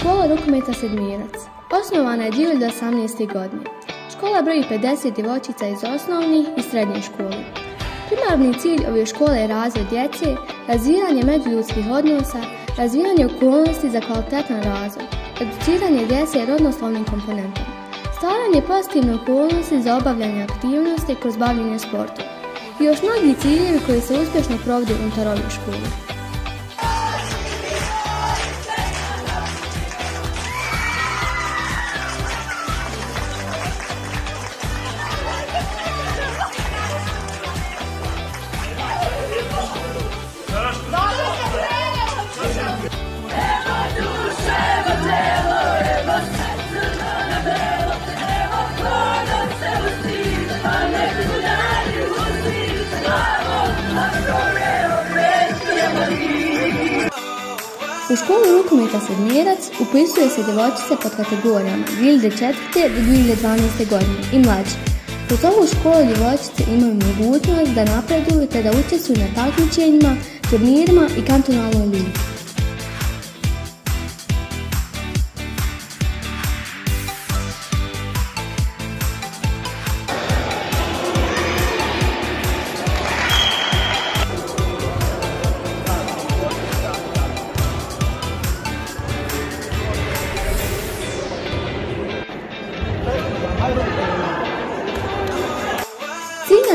Škola rukometa Sedmirac. Osnovana je 2018. godine. Škola broji 50 djevojčica iz osnovnih i srednje škole. Primarni cilj ove škole je razvoj djece, razvijanje međuljudskih odnosa, razvijanje okolnosti za kvalitetan razvoj, educiranje djece rodnoslovnim komponentom, stvaranje pozitivne okolnosti za obavljanje aktivnosti kroz bavljenje sportom i još mnogi ciljevi koji se uspješno provode unutar ove škole. U školu rukometa Sedmirac upisuje se djevojčice pod kategorijama 2004. do 2012. godine i mlađe. Uz ovu školu djevojčice imaju mogućnost da napreduju te da učestvuju na takmičenjima, turnirima i kantonalnoj ligi.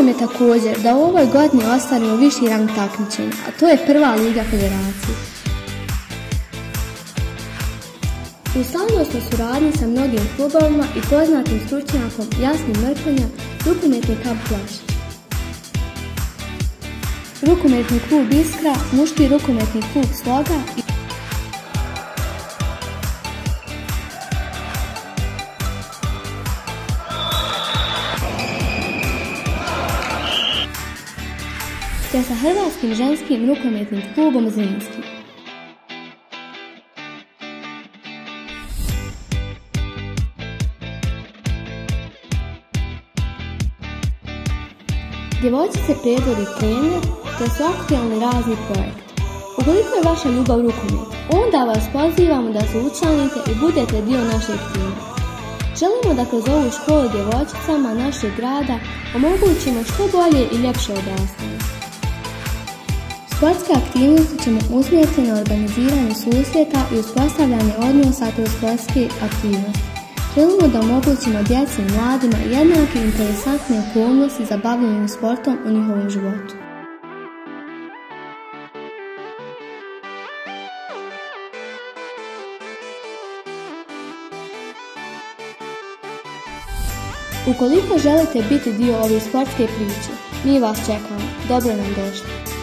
Nam je također da u ovoj godini ostvarimo viši rang takmičenja, a to je prva liga federacije. U stalnoj smo suradnji sa mnogim klubovima i poznatim stručnjakom Jasnim Mrkonja, rukometni kamp Plašić. Rukometni klub Iskra, muški rukometni klub Sloga i te sa Hrvatskim ženskim rukometnim klubom Zrinski. Djevojčice predvodi trener te su aktualni razni projekti. Ukoliko je vaša ljubav rukomet, onda vas pozivamo da se učlanite i budete dio našeg tima. Želimo da kroz ovu školu djevojčicama našeg grada omogućimo što bolje i ljepše odrastanje. Sportske aktivnosti ćemo usmjeriti na organiziranje susjeta i uspostavljanje odnosa kroz sportske aktivnosti. Želimo da omogućimo djeci i mladima jednake interesantne okolnosti za bavljenje sportom u njihovom životu. Ukoliko želite biti dio ove sportske priče, mi vas čekamo. Dobro nam došli.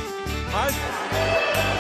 Mas...